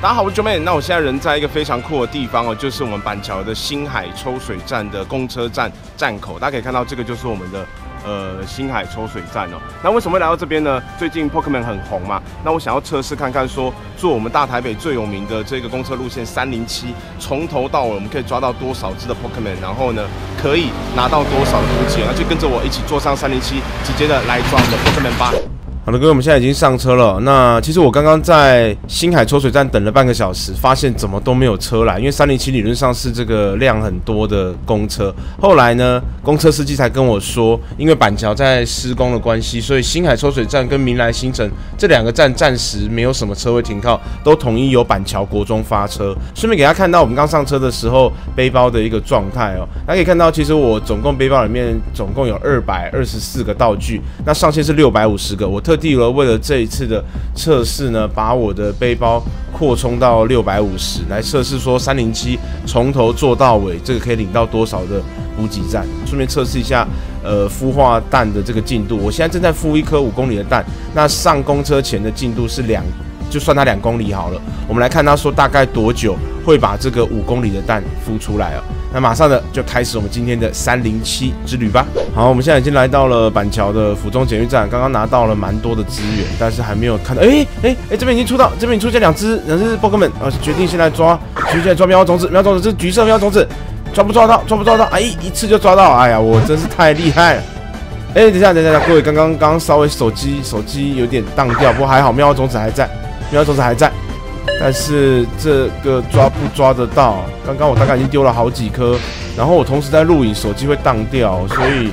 大家好，我是 j o n。那我现在人在一个非常酷的地方哦，就是我们板桥的新海抽水站的公车站站口。大家可以看到，这个就是我们的呃新海抽水站哦。那为什么会来到这边呢？最近 Pokemon 很红嘛，那我想要测试看看，说坐我们大台北最有名的这个公车路线三零七，从头到尾我们可以抓到多少只的 Pokemon，然后呢可以拿到多少的补给，那就跟着我一起坐上三零七，直接的来抓我们的 Pokemon 吧。好的，各位，我们现在已经上车了。那其实我刚刚在新海抽水站等了半个小时，发现怎么都没有车来，因为三零七理论上是这个量很多的公车。后来呢，公车司机才跟我说，因为板桥在施工的关系，所以新海抽水站跟明来新城这两个站暂时没有什么车位停靠，都统一由板桥国中发车。顺便给大家看到我们刚上车的时候背包的一个状态哦，大家可以看到，其实我总共背包里面总共有二百二十四个道具，那上限是六百五十个，我特。地了，为了这一次的测试呢，把我的背包扩充到六百五十，来测试说三零七从头做到尾，这个可以领到多少的补给站？顺便测试一下，呃，孵化蛋的这个进度。我现在正在孵一颗五公里的蛋，那上公车前的进度是两。就算它两公里好了，我们来看他说大概多久会把这个五公里的蛋孵出来啊？那马上呢就开始我们今天的三零七之旅吧。好，我们现在已经来到了板桥的府中检阅站，刚刚拿到了蛮多的资源，但是还没有看到。哎哎哎，这边已经出到，这边出现两只两只 Pokemon，呃，决定现在抓，决定抓喵种子，喵种子，这是橘色喵种子，抓不抓到？抓不抓到？哎，一次就抓到！哎呀，我真是太厉害了！哎，等一下，等一下，各位，刚刚刚稍微手机手机有点荡掉，不过还好，喵种子还在。喵种子还在，但是这个抓不抓得到？刚刚我大概已经丢了好几颗，然后我同时在录影，手机会荡掉，所以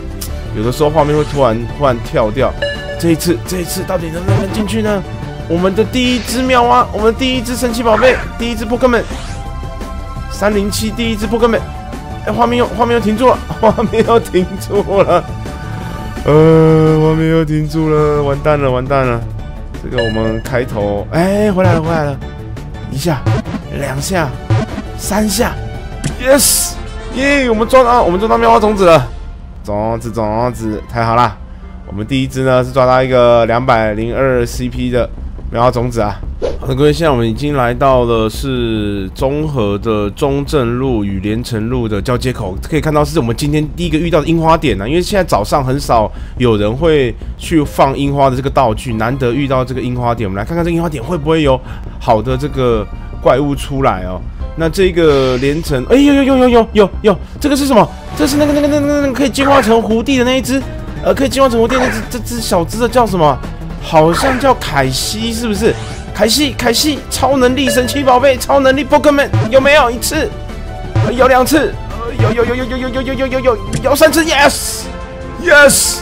有的时候画面会突然突然跳掉。这一次，这一次到底能不能进去呢？我们的第一只喵啊，我们的第一只神奇宝贝，第一只 Pokemon，三零七第一只 Pokemon。哎，画面又画面又停住了，画面又停住了，呃，画面又停住了，完蛋了，完蛋了。这个我们开头，哎，回来了，回来了，一下，两下，三下，yes，耶，我们抓到，我们抓到棉花种子了，种子，种子，太好啦，我们第一只呢是抓到一个两百零二 CP 的棉花种子啊。好的，各位，现在我们已经来到了是中和的中正路与连城路的交接口，可以看到是我们今天第一个遇到的樱花点呢。因为现在早上很少有人会去放樱花的这个道具，难得遇到这个樱花点，我们来看看这樱花点会不会有好的这个怪物出来哦。那这个连城，哎呦呦呦呦呦呦呦，这个是什么？这是那个那个那个那个可以进化成蝴蝶的那一只，呃，可以进化成蝴蝶那只这只小只的叫什么？好像叫凯西，是不是？凯西，凯西，超能力神奇宝贝，超能力 Pokemon 有没有一次？有两次？有有有有有有有有有有有有三次？Yes，Yes，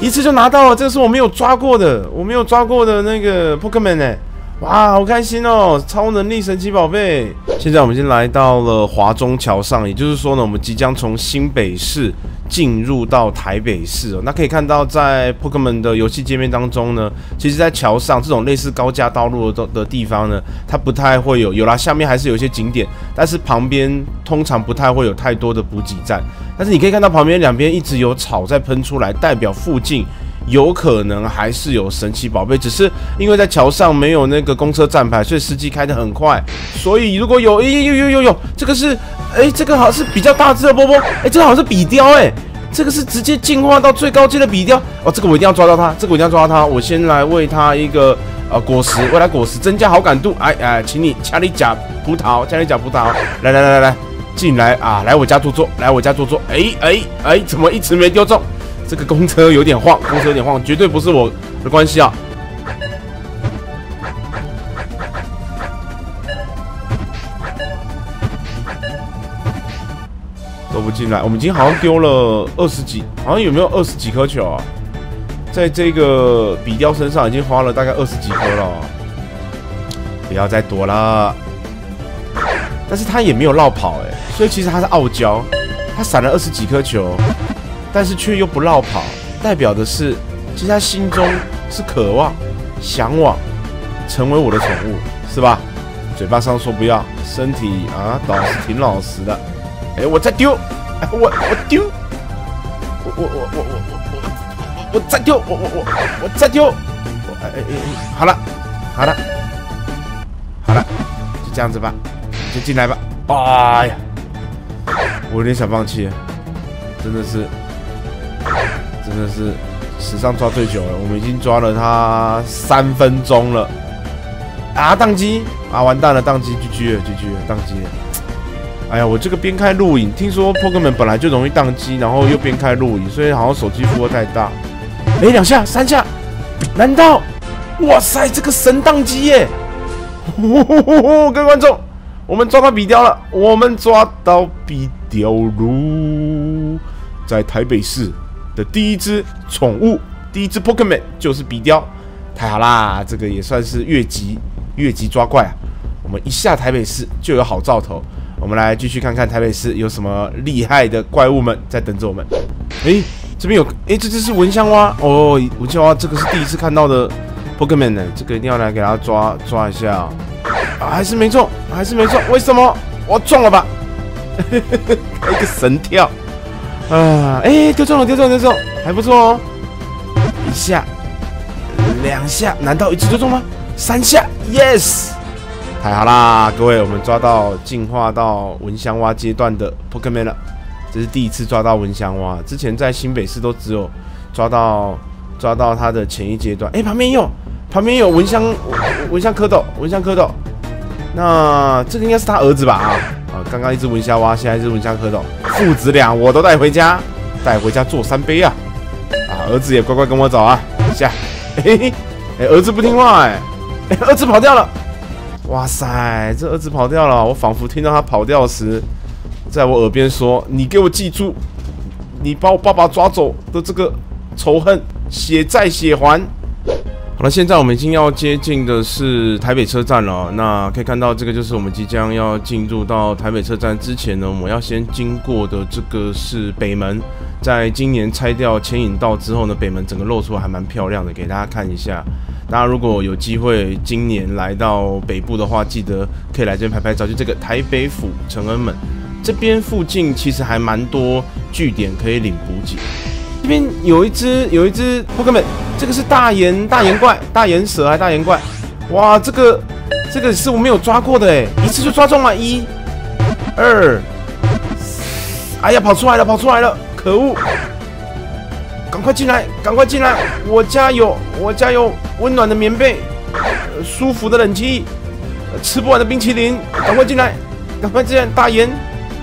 一次就拿到了，这是我没有抓过的，我没有抓过的那个 Pokemon 哎。哇，好开心哦！超能力神奇宝贝。现在我们已经来到了华中桥上，也就是说呢，我们即将从新北市进入到台北市哦。那可以看到，在 Pokemon 的游戏界面当中呢，其实，在桥上这种类似高架道路的的地方呢，它不太会有。有啦，下面还是有一些景点，但是旁边通常不太会有太多的补给站。但是你可以看到旁边两边一直有草在喷出来，代表附近。有可能还是有神奇宝贝，只是因为在桥上没有那个公车站牌，所以司机开得很快。所以如果有，哎呦呦呦呦，这个是，哎，这个好像是比较大只的波波，哎，这个好像是比雕，哎，这个是直接进化到最高阶的比雕。哦，这个我一定要抓到它，这个我一定要抓到它。我先来喂它一个呃果实，喂它果实增加好感度。哎哎，请你掐里贾葡萄，掐里贾葡萄，来来来来来，进来啊，来我家坐坐，来我家坐坐。哎哎哎，怎么一直没丢中？这个公车有点晃，公车有点晃，绝对不是我的关系啊！都不进来，我们已经好像丢了二十几，好像有没有二十几颗球啊？在这个比雕身上已经花了大概二十几颗了，不要再躲了。但是他也没有绕跑哎，所以其实他是傲娇，他闪了二十几颗球。但是却又不绕跑，代表的是，其实他心中是渴望、向往成为我的宠物，是吧？嘴巴上说不要，身体啊倒是挺老实的。哎，我再丢，我我丢，我我我我我我我我再丢，我我我我再丢，我哎哎哎，好了，好了，好了，就这样子吧，就进来吧。哎呀，我有点想放弃，真的是。真的是史上抓最久了。我们已经抓了他三分钟了。啊，宕机啊，完蛋了，宕机，GG 了，GG 了，宕机了。哎呀，我这个边开录影，听说 Pokemon 本来就容易宕机，然后又边开录影，所以好像手机负荷太大。哎，两下，三下，难道？哇塞，这个神宕机耶！各位观众，我们抓到比雕了，我们抓到比雕喽！在台北市的第一只宠物，第一只 Pokemon 就是比雕，太好啦！这个也算是越级。越级抓怪啊！我们一下台北市就有好兆头。我们来继续看看台北市有什么厉害的怪物们在等着我们。诶，这边有诶，这只是蚊香蛙哦，蚊香蛙这个是第一次看到的 Pokemon 呢，这个一定要来给它抓抓一下啊！还是没中，还是没中，为什么？我中了吧？一个神跳啊！诶，丢中了，丢中了，丢中，还不错哦。一下，两下，难道一次就中吗？三下，yes，太好啦！各位，我们抓到进化到蚊香蛙阶段的 Pokemon 了，这是第一次抓到蚊香蛙，之前在新北市都只有抓到抓到它的前一阶段。哎，旁边有，旁边有蚊香蚊香蝌蚪，蚊香蝌蚪，那这个应该是他儿子吧？啊，刚刚一只蚊香蛙，现在一只蚊香蝌蚪，父子俩我都带回家，带回家做三杯啊！啊，儿子也乖乖跟我走啊，下，嘿 嘿，哎，儿子不听话哎。儿子跑掉了！哇塞，这儿子跑掉了！我仿佛听到他跑掉时，在我耳边说：“你给我记住，你把我爸爸抓走的这个仇恨，血债血还。”好了，现在我们已经要接近的是台北车站了。那可以看到，这个就是我们即将要进入到台北车站之前呢，我们要先经过的这个是北门。在今年拆掉牵引道之后呢，北门整个露出还蛮漂亮的，给大家看一下。大家如果有机会今年来到北部的话，记得可以来这边拍拍照。就这个台北府承恩门这边附近，其实还蛮多据点可以领补给。这边有一只有一只 Pokemon，这个是大岩大岩怪、大岩蛇还是大岩怪？哇，这个这个是我没有抓过的哎，一次就抓中了，一、二，哎呀，跑出来了，跑出来了，可恶！赶快进来，赶快进来！我家有，我家有温暖的棉被，舒服的冷气，吃不完的冰淇淋。赶快进来，赶快进来！大岩，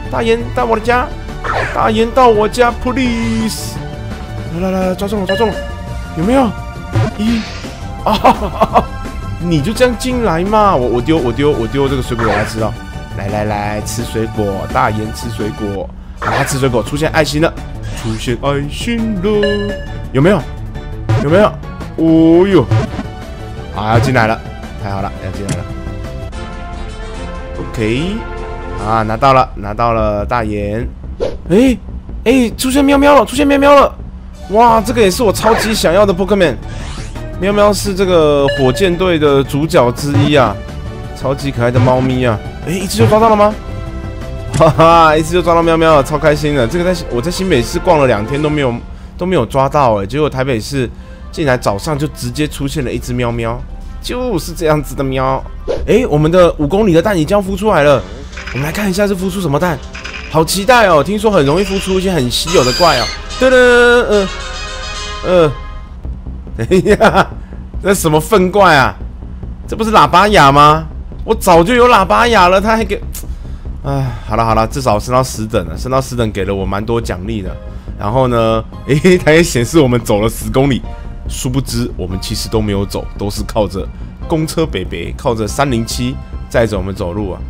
大岩到我的家，大岩到我家，please！来来来，抓中了，抓中了，有没有？一啊！你就这样进来嘛！我我丢我丢我丢这个水果给他吃哦。来来来，吃水果，大岩吃水果，啊吃水果出现爱心了。出现爱心了，有没有？有没有？哦哟，啊要进来了，太好了，要进来了。OK，啊，拿到了，拿到了大眼。哎哎，出现喵喵了，出现喵喵了。哇，这个也是我超级想要的 Pokemon。喵喵是这个火箭队的主角之一啊，超级可爱的猫咪啊。哎，一次就抓到了吗？哈哈，一次就抓到喵喵了，超开心的。这个在我在新北市逛了两天都没有都没有抓到哎，结果台北市竟然早上就直接出现了一只喵喵，就是这样子的喵。哎，我们的五公里的蛋已经要孵出来了，我们来看一下是孵出什么蛋，好期待哦！听说很容易孵出一些很稀有的怪哦。噔噔，嗯嗯，等一下，这什么粪怪啊？这不是喇叭牙吗？我早就有喇叭牙了，他还给。哎，好了好了，至少升到十等了，升到十等给了我蛮多奖励的。然后呢，诶，它也显示我们走了十公里。殊不知我们其实都没有走，都是靠着公车北北，靠着三零七载着我们走路啊。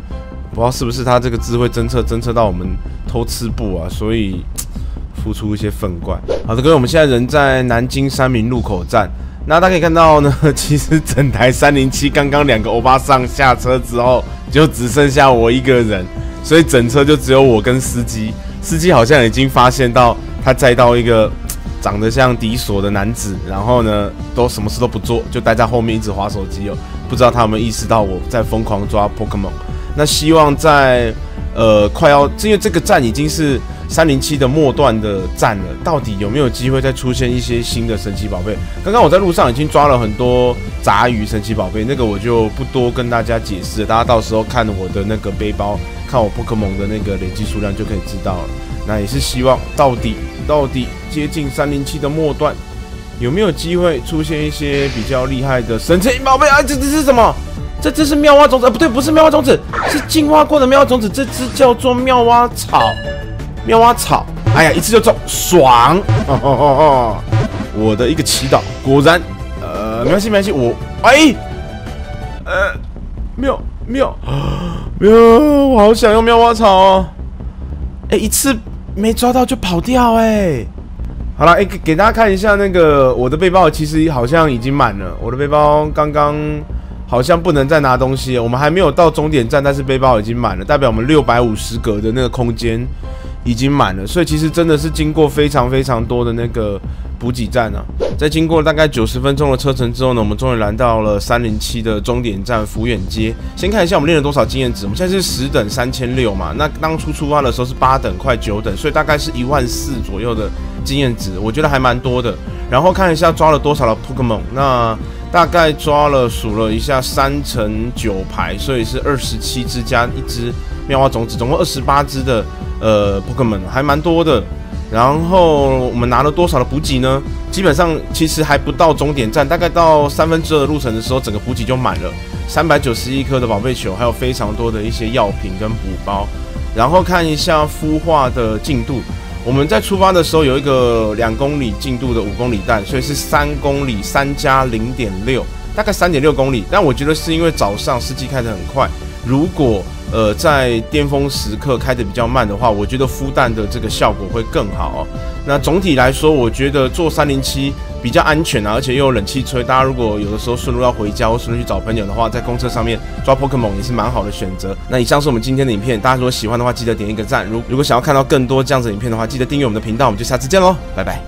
不知道是不是它这个智慧侦测侦测到我们偷吃布啊，所以付出一些粪怪。好的，各位，我们现在人在南京三明路口站。那大家可以看到呢，其实整台三零七刚刚两个欧巴上下车之后，就只剩下我一个人。所以整车就只有我跟司机，司机好像已经发现到他载到一个长得像迪索的男子，然后呢都什么事都不做，就待在后面一直划手机哦。不知道他有没有意识到我在疯狂抓 Pokemon？那希望在呃，快要，因为这个站已经是三零七的末段的站了，到底有没有机会再出现一些新的神奇宝贝？刚刚我在路上已经抓了很多杂鱼神奇宝贝，那个我就不多跟大家解释，大家到时候看我的那个背包，看我 Pokemon 的那个累积数量就可以知道了。那也是希望到底到底接近三零七的末段，有没有机会出现一些比较厉害的神奇宝贝啊？这这是什么？这只是妙蛙种子啊？不对，不是妙蛙种子，是进化过的妙蛙种子。这只叫做妙蛙草，妙蛙草。哎呀，一次就中，爽！我的一个祈祷，果然，呃，没关系，没关系，我，哎，呃，妙妙妙，我好想用妙蛙草哦。哎，一次没抓到就跑掉，哎。好了，哎，给给大家看一下那个我的背包，其实好像已经满了。我的背包刚刚。好像不能再拿东西，我们还没有到终点站，但是背包已经满了，代表我们六百五十格的那个空间已经满了，所以其实真的是经过非常非常多的那个补给站啊。在经过大概九十分钟的车程之后呢，我们终于来到了三零七的终点站福远街。先看一下我们练了多少经验值，我们现在是十等三千六嘛，那当初出发的时候是八等快九等，所以大概是一万四左右的经验值，我觉得还蛮多的。然后看一下抓了多少的 Pokemon，那。大概抓了数了一下，三乘九排，所以是二十七只加一只妙蛙种子，总共二十八只的呃 Pokemon，还蛮多的。然后我们拿了多少的补给呢？基本上其实还不到终点站，大概到三分之二的路程的时候，整个补给就满了，三百九十一颗的宝贝球，还有非常多的一些药品跟补包。然后看一下孵化的进度。我们在出发的时候有一个两公里进度的五公里蛋，所以是三公里三加零点六，大概三点六公里。但我觉得是因为早上司机开得很快，如果呃在巅峰时刻开得比较慢的话，我觉得孵蛋的这个效果会更好。那总体来说，我觉得坐三零七。比较安全啊，而且又有冷气吹。大家如果有的时候顺路要回家或顺路去找朋友的话，在公车上面抓 Pokemon 也是蛮好的选择。那以上是我们今天的影片，大家如果喜欢的话，记得点一个赞。如如果想要看到更多这样子影片的话，记得订阅我们的频道。我们就下次见喽，拜拜。